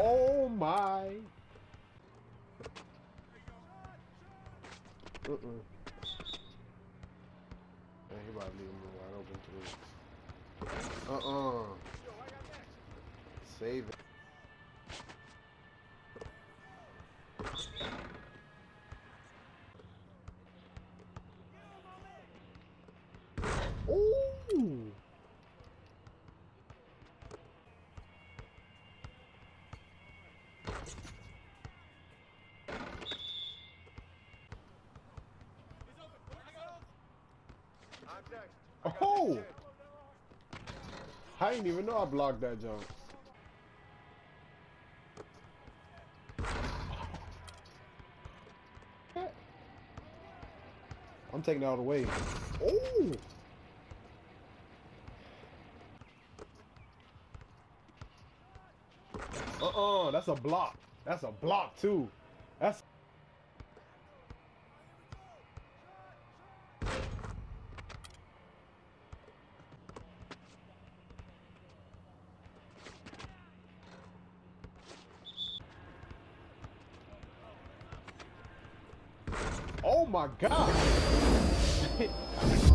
Oh my! Uh-uh. Man, he about to leave him wide open, too. Uh-uh. Save it. Oh! I didn't even know I blocked that jump. I'm taking it all the way. Oh! Uh-uh, that's a block. That's a block too. That's Oh my god!